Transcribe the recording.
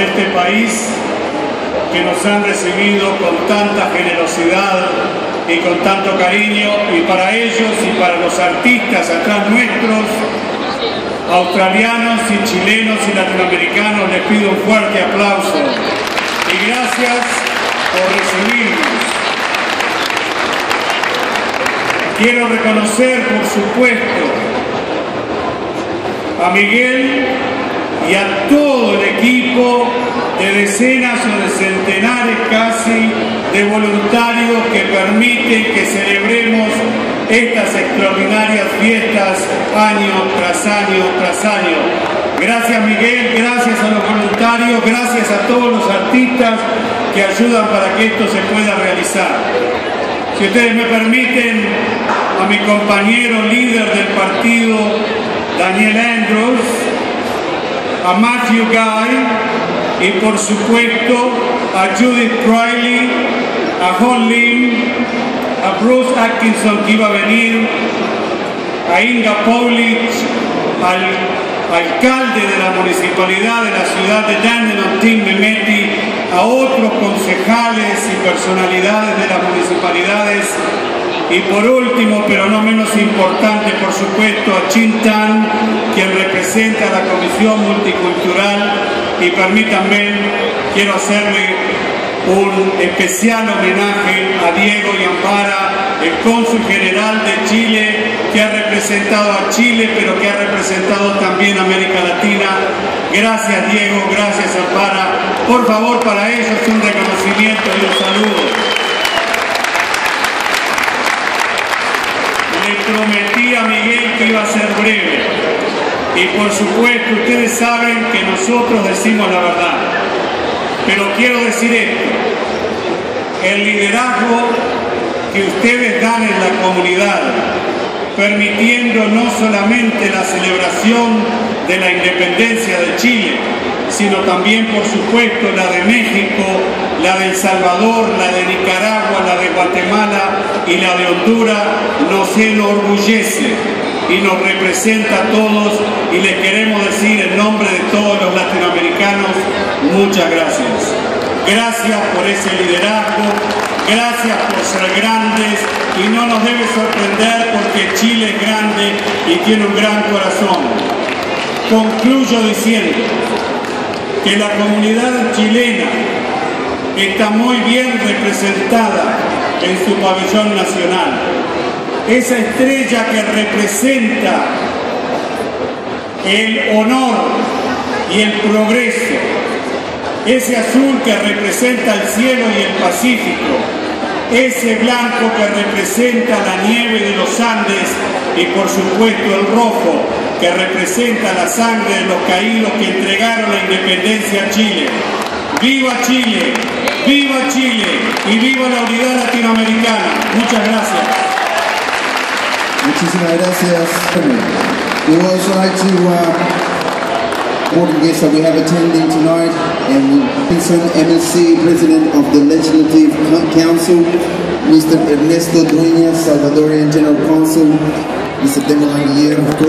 este país que nos han recibido con tanta generosidad y con tanto cariño y para ellos y para los artistas atrás nuestros, australianos y chilenos y latinoamericanos, les pido un fuerte aplauso y gracias por recibirnos. Quiero reconocer, por supuesto, a Miguel y a todo el equipo de decenas o de centenares casi de voluntarios que permiten que celebremos estas extraordinarias fiestas año tras año tras año. Gracias Miguel, gracias a los voluntarios, gracias a todos los artistas que ayudan para que esto se pueda realizar. Si ustedes me permiten, a mi compañero líder del partido, Daniel Andrews, a Matthew Guy y por supuesto a Judith Riley, a Hon Lim, a Bruce Atkinson que iba a venir, a Inga Paulich, al alcalde de la municipalidad de la ciudad de Dandenong, Tim Mehmeti, a otros concejales y personalidades de las municipalidades y por último, pero no menos importante, por supuesto, a Chintan, quien representa a la Comisión Multicultural y permítanme, quiero hacerle un especial homenaje a Diego Yambara, el cónsul general de Chile, que ha representado a Chile, pero que ha representado también a América Latina. Gracias Diego, gracias Ampara. Por favor, para ellos un reconocimiento y un saludo. Prometí a Miguel que iba a ser breve. Y por supuesto, ustedes saben que nosotros decimos la verdad. Pero quiero decir esto. El liderazgo que ustedes dan en la comunidad, permitiendo no solamente la celebración de la independencia de Chile, sino también, por supuesto, la de México, la de El Salvador, la de Nicaragua, la de Guatemala y la de Honduras, nos enorgullece y nos representa a todos y les queremos decir en nombre de todos los latinoamericanos, muchas gracias. Gracias por ese liderazgo, gracias por ser grandes y no nos debe sorprender porque Chile es grande y tiene un gran corazón. Concluyo diciendo que la comunidad chilena está muy bien representada en su pabellón nacional. Esa estrella que representa el honor y el progreso, ese azul que representa el cielo y el Pacífico, ese blanco que representa la nieve de los Andes y por supuesto el rojo que representa la sangre de los caídos que entregaron la independencia a Chile. ¡Viva Chile! ¡Viva Chile! Y viva la unidad latinoamericana. Muchas gracias. Muchísimas gracias. We would important guests that we have attending tonight, and Pinson MLC, President of the Legislative Council, Mr. Ernesto Dueñas, Salvadorian General Counsel, Mr. Demo Languier, of course.